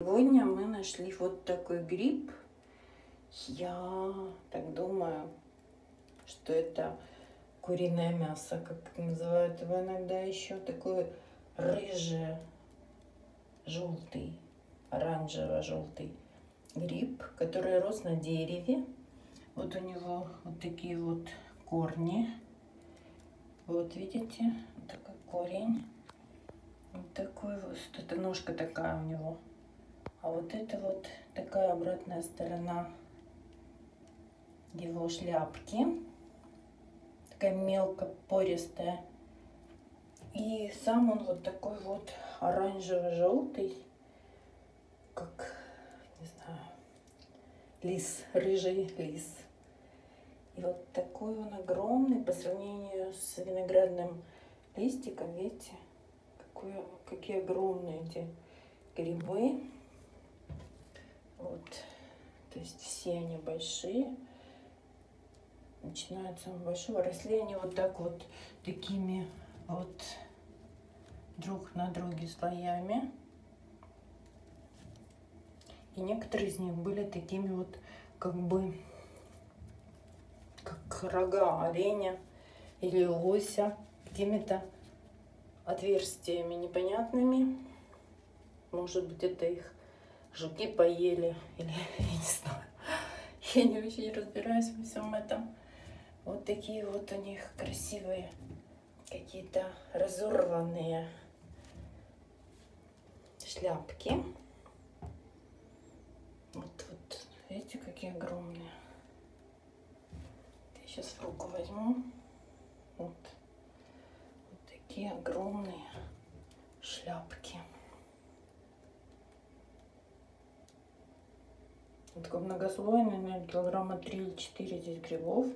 Сегодня мы нашли вот такой гриб. Я так думаю, что это куриное мясо, как называют его иногда еще. Такой рыжий, желтый, оранжево-желтый гриб, который рос на дереве. Вот у него вот такие вот корни. Вот видите, такой корень. Вот такой вот, это ножка такая у него. А вот это вот такая обратная сторона его шляпки. Такая мелко пористая. И сам он вот такой вот оранжево-желтый, как, не знаю, лис, рыжий лис. И вот такой он огромный по сравнению с виноградным листиком, видите, какой, какие огромные эти грибы. Вот. То есть все они большие. Начинаются с большого. Росли они вот так вот, такими вот друг на друге слоями. И некоторые из них были такими вот, как бы, как рога оленя или лося, какими-то отверстиями непонятными. Может быть, это их жуки поели, или я не знаю. Я не очень разбираюсь во всем этом. Вот такие вот у них красивые, какие-то разорванные шляпки. Вот, вот, видите, какие огромные. Я сейчас руку возьму. Вот, вот такие огромные шляпки. Такой многослойный, наверное, килограмма 3 или 4 здесь грибов.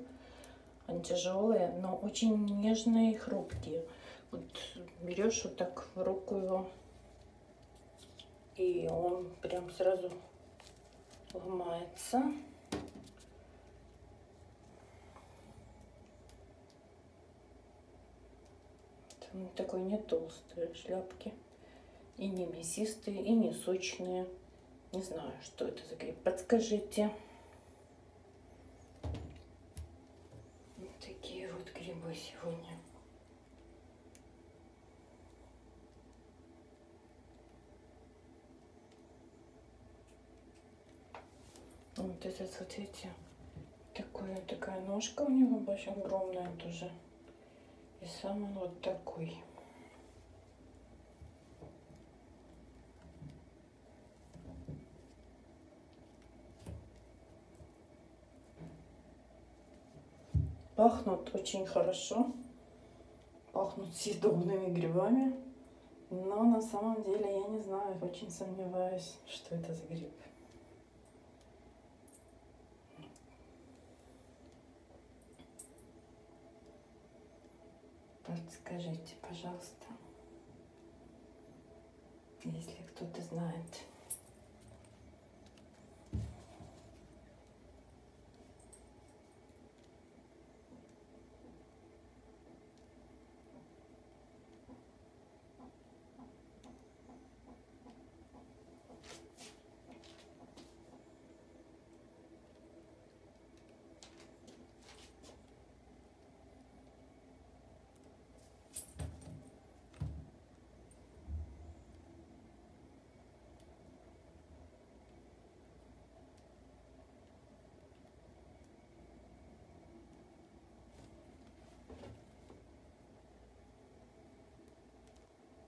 Они тяжелые, но очень нежные и хрупкие. Вот берешь вот так в руку его, и он прям сразу ломается. Он такой не толстые шляпки. И не мясистые, и не сочные. Не знаю, что это за гриб. Подскажите. Вот такие вот грибы сегодня. Вот этот вот видите, такой, такая ножка у него большая, огромная тоже. И сам он вот такой. Пахнут очень хорошо. Пахнут съедобными грибами. Но на самом деле я не знаю, очень сомневаюсь, что это за гриб. Подскажите, пожалуйста, если кто-то знает.